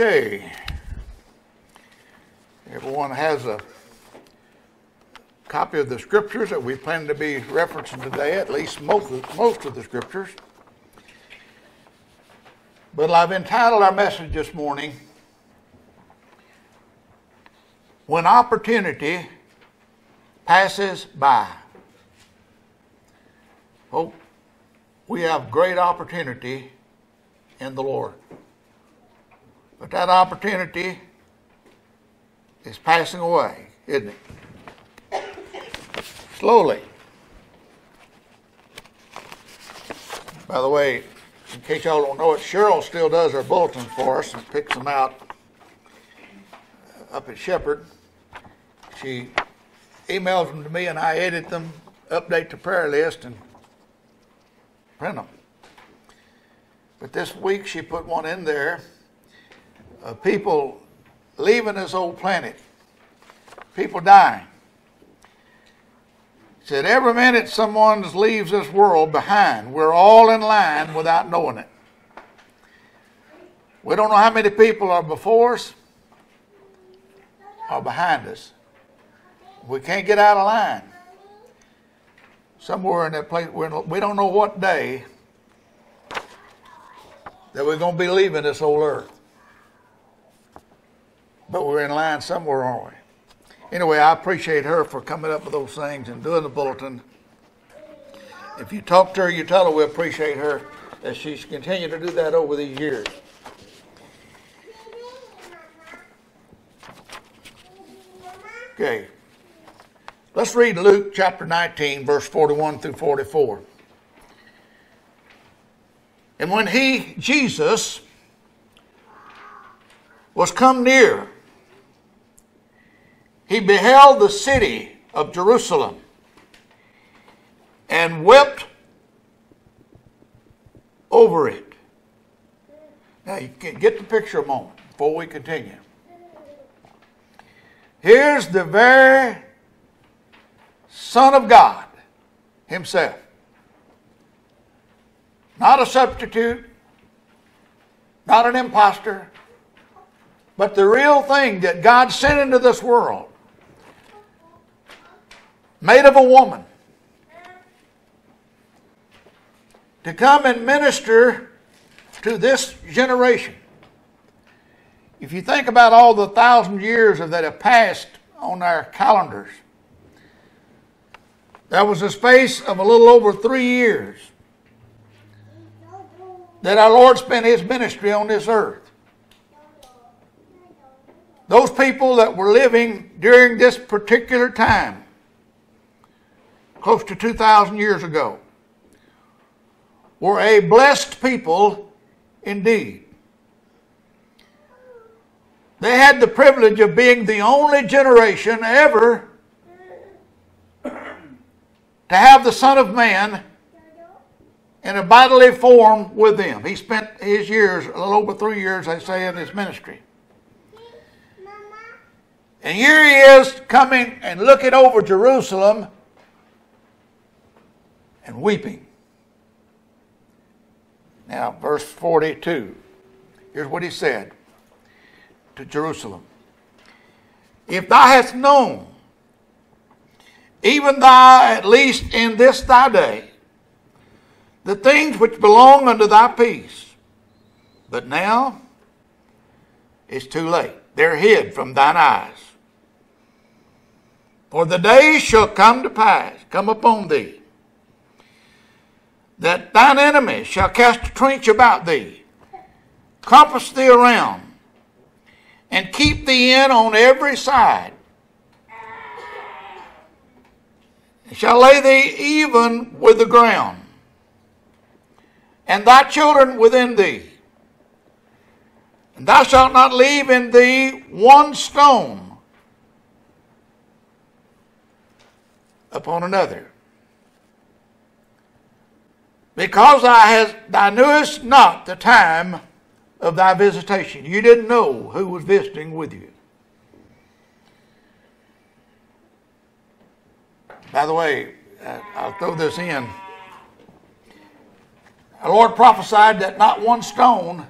Okay. Everyone has a copy of the scriptures that we plan to be referencing today, at least most of, most of the scriptures. But I've entitled our message this morning, When Opportunity Passes By. Hope we have great opportunity in the Lord. But that opportunity is passing away, isn't it? Slowly. By the way, in case y'all don't know it, Cheryl still does our bulletins for us and picks them out up at Shepherd. She emails them to me and I edit them, update the prayer list, and print them. But this week she put one in there of people leaving this old planet, people dying. Said every minute someone leaves this world behind, we're all in line without knowing it. We don't know how many people are before us or behind us. We can't get out of line. Somewhere in that place, we don't know what day that we're going to be leaving this old earth. But we're in line somewhere, aren't we? Anyway, I appreciate her for coming up with those things and doing the bulletin. If you talk to her, you tell her we appreciate her as she's continued to do that over these years. Okay. Let's read Luke chapter 19, verse 41 through 44. And when he, Jesus, was come near, he beheld the city of Jerusalem and wept over it. Now, you can get the picture a moment before we continue. Here's the very Son of God Himself. Not a substitute, not an impostor, but the real thing that God sent into this world, made of a woman, to come and minister to this generation. If you think about all the thousand years that have passed on our calendars, there was a space of a little over three years that our Lord spent His ministry on this earth. Those people that were living during this particular time, close to 2,000 years ago, were a blessed people indeed. They had the privilege of being the only generation ever to have the Son of Man in a bodily form with them. He spent his years, a little over three years, they say, in his ministry. And here he is coming and looking over Jerusalem and weeping. Now, verse 42. Here's what he said to Jerusalem If thou hast known, even thou at least in this thy day, the things which belong unto thy peace, but now it's too late. They're hid from thine eyes. For the days shall come to pass, come upon thee, that thine enemies shall cast a trench about thee, compass thee around, and keep thee in on every side, shall lay thee even with the ground, and thy children within thee. And thou shalt not leave in thee one stone upon another. Because thou, thou knewest not the time of thy visitation. You didn't know who was visiting with you. By the way, I'll throw this in. Our Lord prophesied that not one stone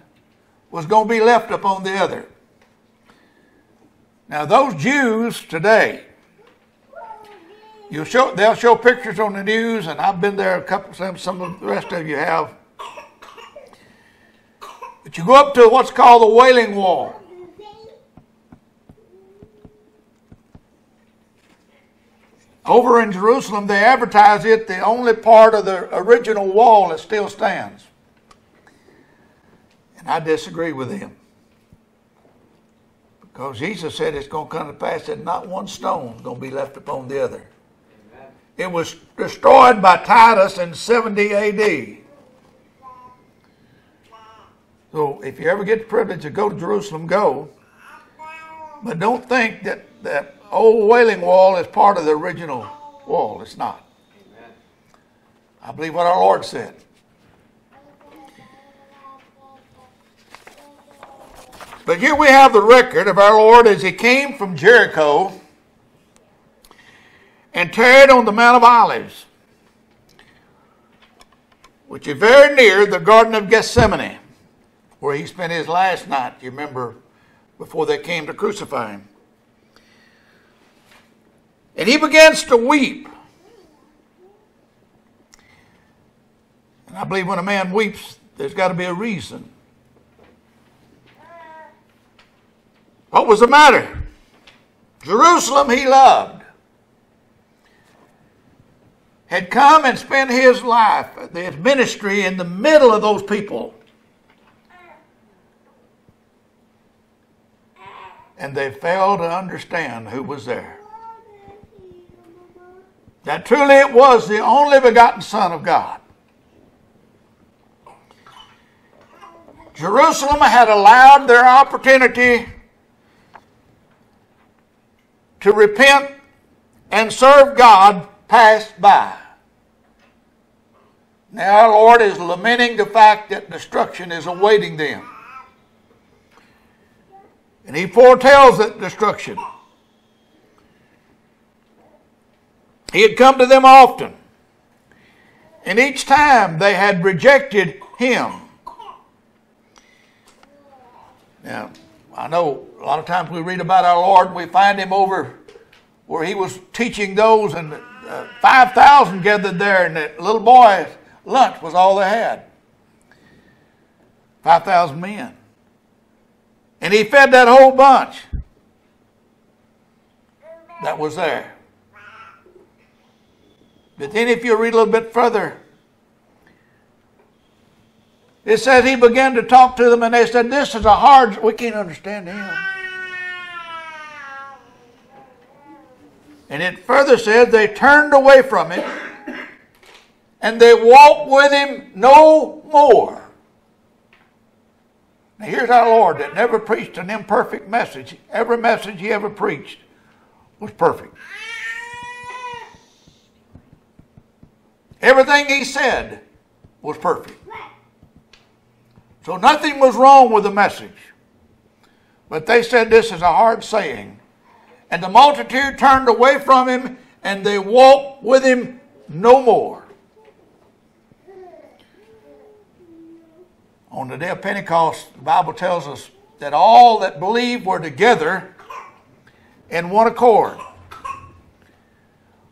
was going to be left upon the other. Now, those Jews today, you show, they'll show pictures on the news, and I've been there a couple times, some of the rest of you have. But you go up to what's called the Wailing Wall. Over in Jerusalem, they advertise it the only part of the original wall that still stands. And I disagree with them. Because Jesus said it's going to come to pass that not one stone is going to be left upon the other. It was destroyed by Titus in 70 AD. So if you ever get the privilege to go to Jerusalem, go. But don't think that that old Wailing Wall is part of the original wall. It's not. I believe what our Lord said. But here we have the record of our Lord as he came from Jericho and tarried on the Mount of Olives, which is very near the Garden of Gethsemane, where he spent his last night, you remember, before they came to crucify him. And he begins to weep. And I believe when a man weeps, there's got to be a reason. What was the matter? Jerusalem he loved had come and spent his life, his ministry in the middle of those people. And they failed to understand who was there that truly it was the only begotten Son of God. Jerusalem had allowed their opportunity to repent and serve God pass by. Now our Lord is lamenting the fact that destruction is awaiting them. And he foretells that destruction. He had come to them often. And each time they had rejected him. Now, I know a lot of times we read about our Lord we find him over where he was teaching those, and uh, 5,000 gathered there, and that little boy's lunch was all they had. 5,000 men. And he fed that whole bunch that was there. But then, if you read a little bit further, it says he began to talk to them, and they said, This is a hard, we can't understand him. And it further says they turned away from him and they walked with him no more. Now, here's our Lord that never preached an imperfect message. Every message he ever preached was perfect. Everything he said was perfect. So nothing was wrong with the message. But they said this is a hard saying. And the multitude turned away from him and they walked with him no more. On the day of Pentecost, the Bible tells us that all that believed were together in one accord.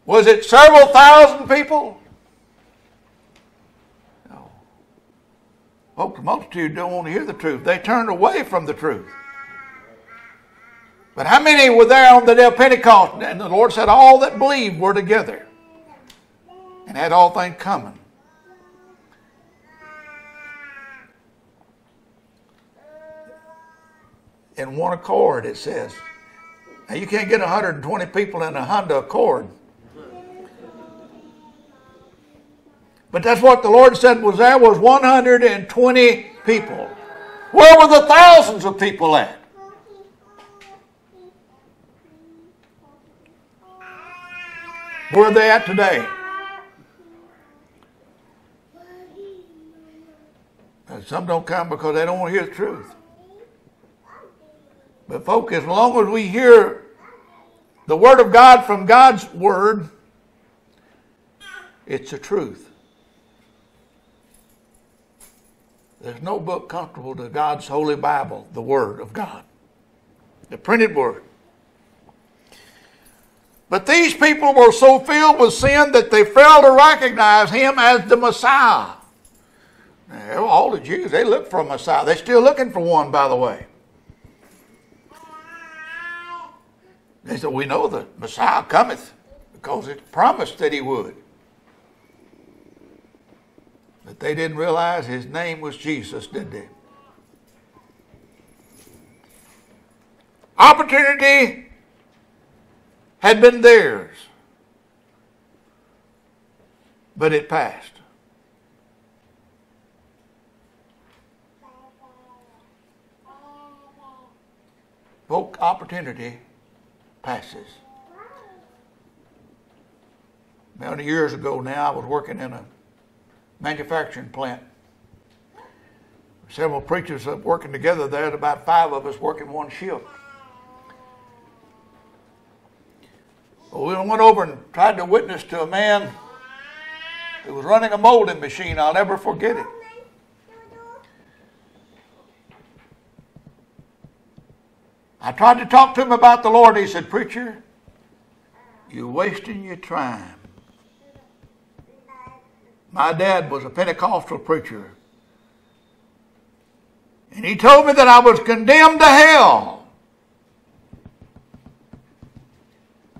Was it several thousand people? No. Folks, the multitude don't want to hear the truth. They turned away from the truth. But how many were there on the day of Pentecost? And the Lord said, All that believed were together and had all things coming. In one accord, it says. Now, you can't get 120 people in a Honda Accord. But that's what the Lord said was there was 120 people. Where were the thousands of people at? Where are they at today? And some don't come because they don't want to hear the truth. But, folks, as long as we hear the Word of God from God's Word, it's the truth. There's no book comparable to God's holy Bible, the Word of God, the printed Word. But these people were so filled with sin that they failed to recognize him as the Messiah. Now, all the Jews, they look for a Messiah. They're still looking for one, by the way. They said, We know the Messiah cometh because it's promised that he would. But they didn't realize his name was Jesus, did they? Opportunity had been theirs, but it passed. Folk opportunity passes. Many years ago now, I was working in a manufacturing plant. Several preachers were working together there, about five of us working one shift. We went over and tried to witness to a man who was running a molding machine. I'll never forget it. I tried to talk to him about the Lord. He said, Preacher, you're wasting your time. My dad was a Pentecostal preacher. And he told me that I was condemned to hell.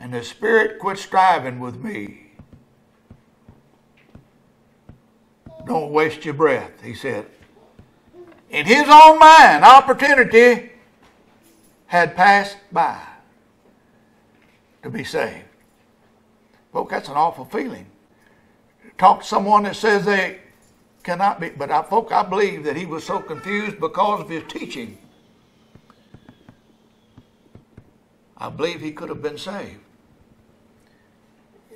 And the Spirit quit striving with me. Don't waste your breath, he said. In his own mind, opportunity had passed by to be saved. Folks, that's an awful feeling talk to someone that says they cannot be. But I, folk, I believe that he was so confused because of his teaching. I believe he could have been saved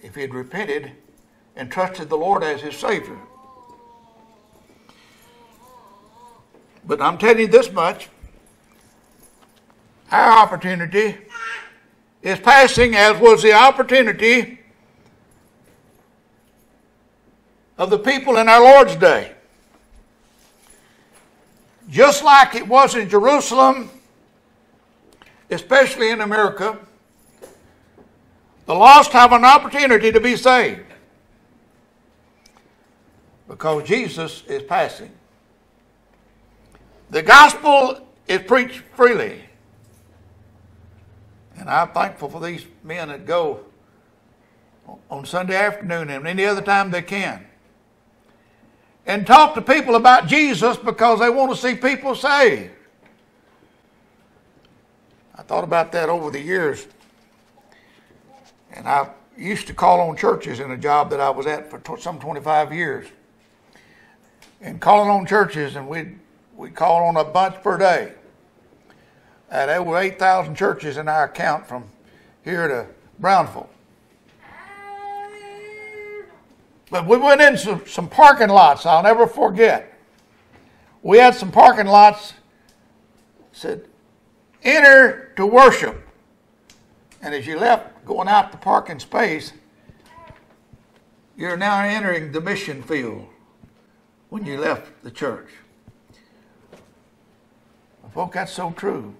if he had repented and trusted the Lord as his Savior. But I'm telling you this much our opportunity is passing, as was the opportunity of the people in our Lord's day. Just like it was in Jerusalem, especially in America, the lost have an opportunity to be saved because Jesus is passing. The gospel is preached freely. And I'm thankful for these men that go on Sunday afternoon and any other time they can and talk to people about Jesus because they want to see people saved. I thought about that over the years. And I used to call on churches in a job that I was at for some 25 years. And calling on churches, and we'd, we'd call on a bunch per day. Uh, at over 8,000 churches in our account from here to Brownsville. But we went into some parking lots I'll never forget. We had some parking lots said, enter to worship. And as you left going out the parking space, you're now entering the mission field when you left the church. Folks, that's so true.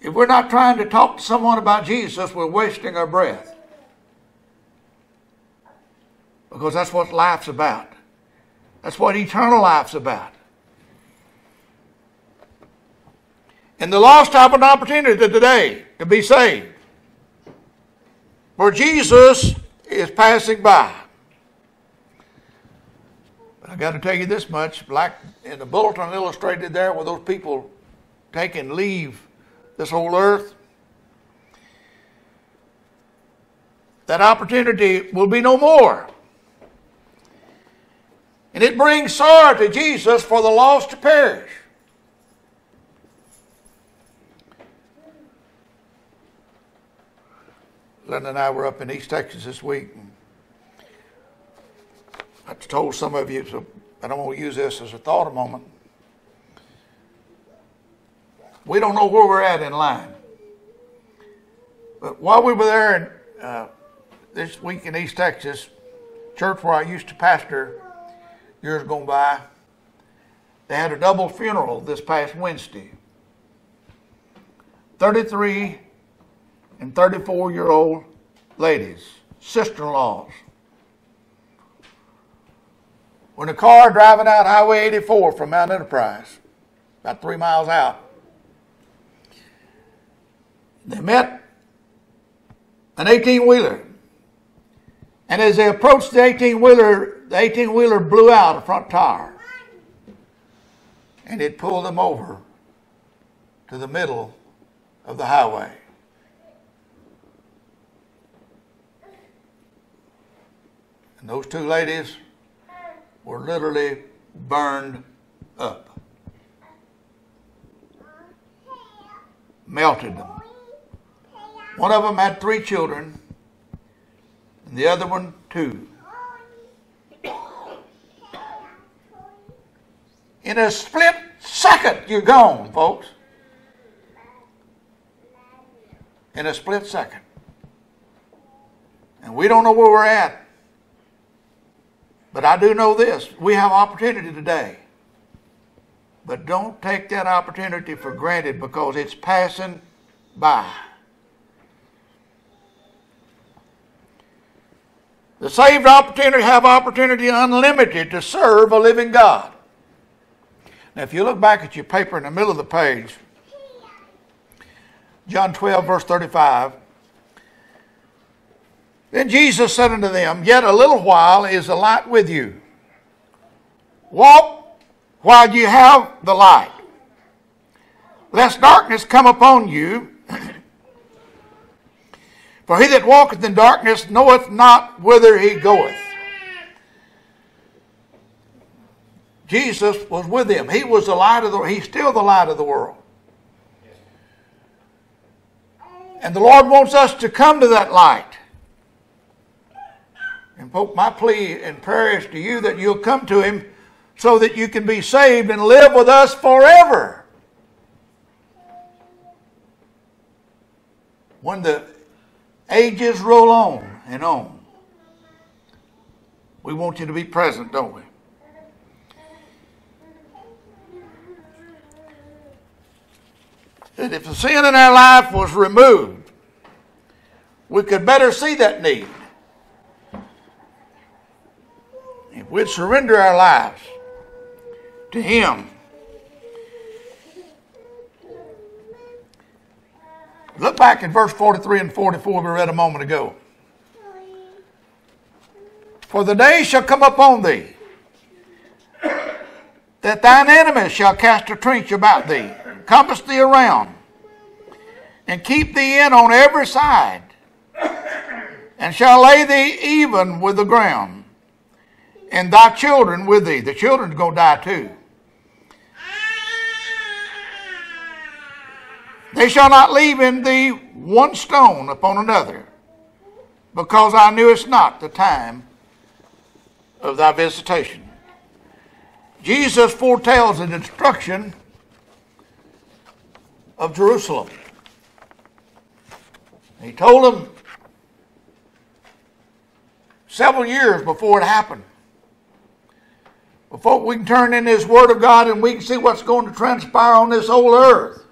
If we're not trying to talk to someone about Jesus, we're wasting our breath. Because that's what life's about. That's what eternal life's about. And the lost have an opportunity today to be saved. For Jesus is passing by. But I got to tell you this much, like in the bulletin illustrated there with those people taking leave this whole earth, that opportunity will be no more. And it brings sorrow to Jesus for the lost to perish. Linda and I were up in East Texas this week. I told some of you, so I don't want to use this as a thought a moment. We don't know where we're at in line. But while we were there in, uh, this week in East Texas, church where I used to pastor years gone by, they had a double funeral this past Wednesday. 33 and 34 year old ladies, sister in laws. When the car driving out Highway 84 from Mount Enterprise, about three miles out, they met an 18 wheeler. And as they approached the 18 wheeler, the 18 wheeler blew out a front tire. And it pulled them over to the middle of the highway. And those two ladies were literally burned up, melted them. One of them had three children, and the other one, two. In a split second, you're gone, folks. In a split second. And we don't know where we're at. But I do know this we have opportunity today. But don't take that opportunity for granted because it's passing by. The saved opportunity have opportunity unlimited to serve a living God. Now, if you look back at your paper in the middle of the page, John 12, verse 35, then Jesus said unto them, Yet a little while is the light with you. Walk while you have the light, lest darkness come upon you. For he that walketh in darkness knoweth not whither he goeth. Jesus was with them. He was the light of the he's still the light of the world. And the Lord wants us to come to that light. And Pope, my plea and prayer is to you that you'll come to him so that you can be saved and live with us forever. When the ages roll on and on, we want you to be present, don't we? That if the sin in our life was removed, we could better see that need. If we'd surrender our lives to Him, look back in verse 43 and 44 we read a moment ago. For the day shall come upon thee that thine enemies shall cast a trench about thee, compass thee around, and keep thee in on every side, and shall lay thee even with the ground and thy children with thee. The children's going to die too. They shall not leave in thee one stone upon another, because I knewest not the time of thy visitation. Jesus foretells the destruction of Jerusalem. He told them several years before it happened. Before we can turn in this Word of God and we can see what's going to transpire on this whole earth.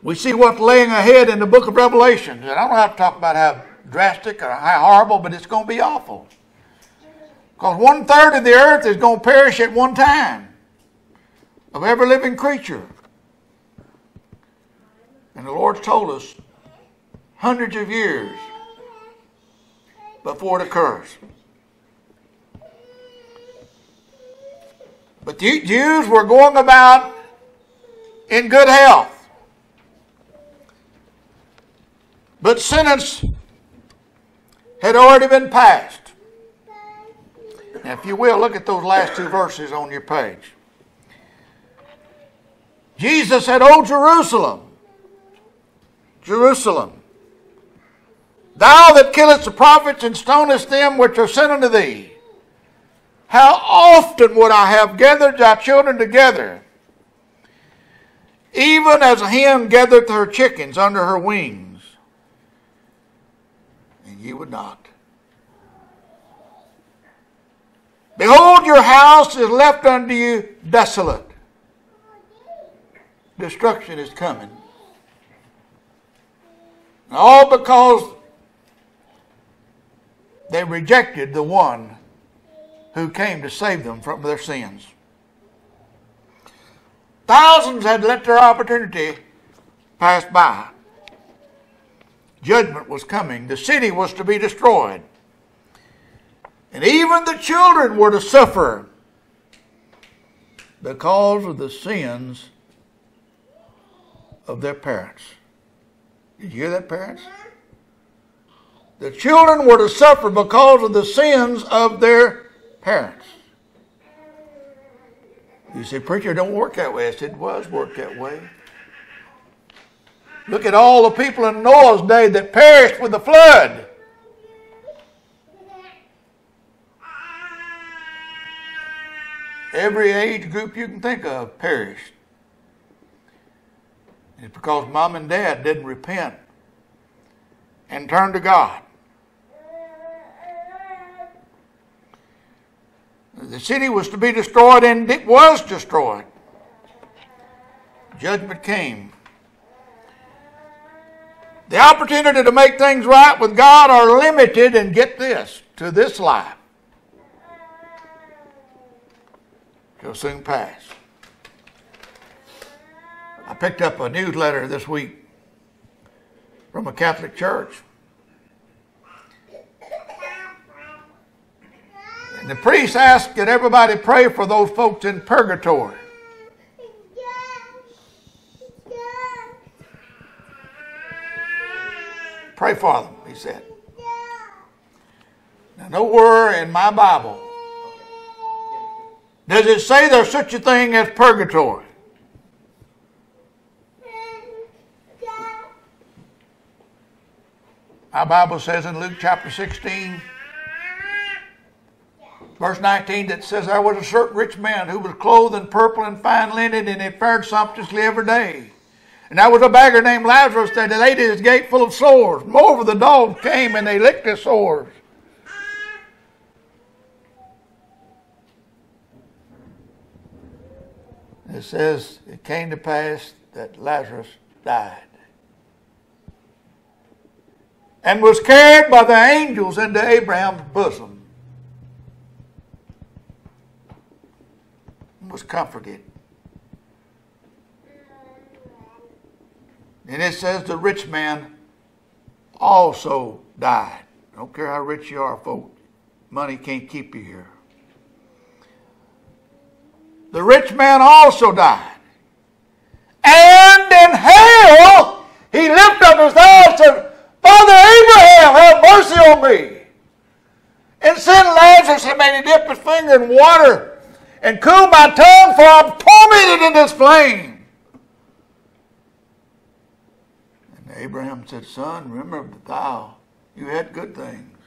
We see what's laying ahead in the book of Revelation. And I don't have to talk about how drastic or how horrible, but it's going to be awful. Because one third of the earth is going to perish at one time of every living creature. And the Lord's told us hundreds of years before it occurs. But the Jews were going about in good health. But sentence had already been passed. Now, if you will, look at those last two verses on your page. Jesus said, O Jerusalem, Jerusalem, thou that killest the prophets and stonest them which are sent unto thee, how often would I have gathered thy children together, even as a hen gathereth her chickens under her wings, and ye would not. Behold, your house is left unto you desolate. Destruction is coming. All because they rejected the one who came to save them from their sins. Thousands had let their opportunity pass by. Judgment was coming. The city was to be destroyed. And even the children were to suffer because of the sins of their parents. Did you hear that, parents? The children were to suffer because of the sins of their parents. You say, Preacher, don't work that way. I said, it was work that way. Look at all the people in Noah's day that perished with the flood. Every age group you can think of perished. It's because mom and dad didn't repent and turn to God. The city was to be destroyed, and it was destroyed. Judgment came. The opportunity to make things right with God are limited, and get this, to this life. It'll soon pass. I picked up a newsletter this week from a Catholic church. And the priest asked that everybody pray for those folks in purgatory. Pray for them, he said. Now, nowhere in my Bible does it say there's such a thing as purgatory. My Bible says in Luke chapter 16, verse 19, that says, There was a certain rich man who was clothed in purple and fine linen, and he fared sumptuously every day. And there was a beggar named Lazarus that laid at his gate full of sores. Moreover, the dogs came and they licked his sores. It says, It came to pass that Lazarus died and was carried by the angels into Abraham's bosom. And was comforted. And it says the rich man also died. I don't care how rich you are, folks. Money can't keep you here. The rich man also died. And in hell, he lifted up his eyes and said, Father Abraham, have mercy on me. And send Lazarus and made him dip his finger in water and cool my tongue, for I'm tormented in this flame. And Abraham said, Son, remember thou, you had good things.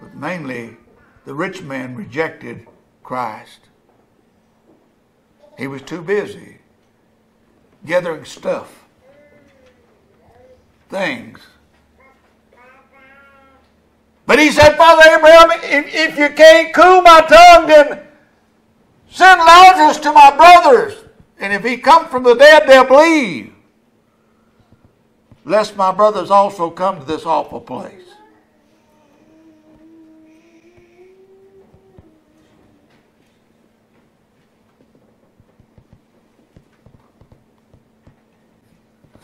But mainly, the rich man rejected Christ. He was too busy gathering stuff things. But he said, Father Abraham, if, if you can't cool my tongue, then send Lazarus to my brothers. And if he come from the dead, they'll believe. Lest my brothers also come to this awful place.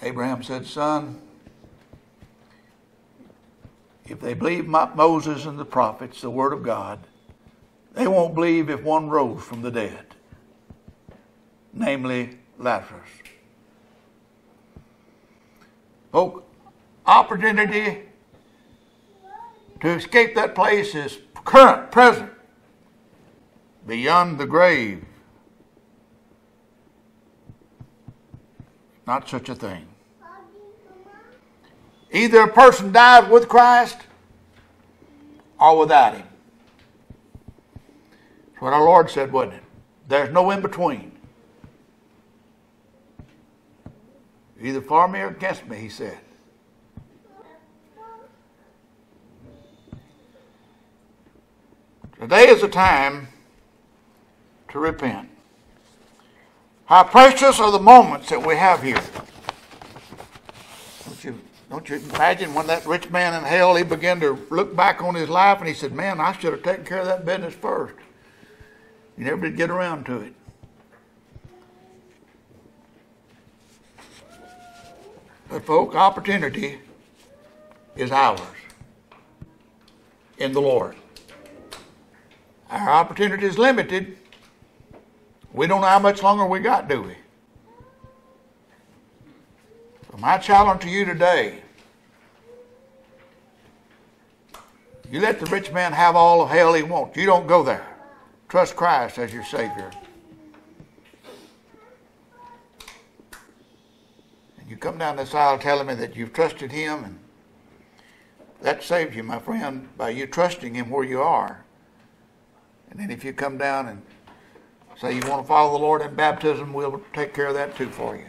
Abraham said, Son, if they believe Moses and the prophets, the Word of God, they won't believe if one rose from the dead, namely Lazarus. Folk, opportunity to escape that place is current, present, beyond the grave. Not such a thing. Either a person died with Christ or without him. That's what our Lord said, wasn't it? There's no in between. Either for me or against me, he said. Today is the time to repent. How precious are the moments that we have here. Don't you, imagine when that rich man in hell, he began to look back on his life and he said, Man, I should have taken care of that business first. He never did get around to it. But, folk, opportunity is ours in the Lord. Our opportunity is limited. We don't know how much longer we got, do we? My challenge to you today you let the rich man have all of hell he wants. You don't go there. Trust Christ as your Savior. And you come down this aisle telling me that you've trusted Him, and that saves you, my friend, by you trusting Him where you are. And then if you come down and say you want to follow the Lord in baptism, we'll take care of that too for you.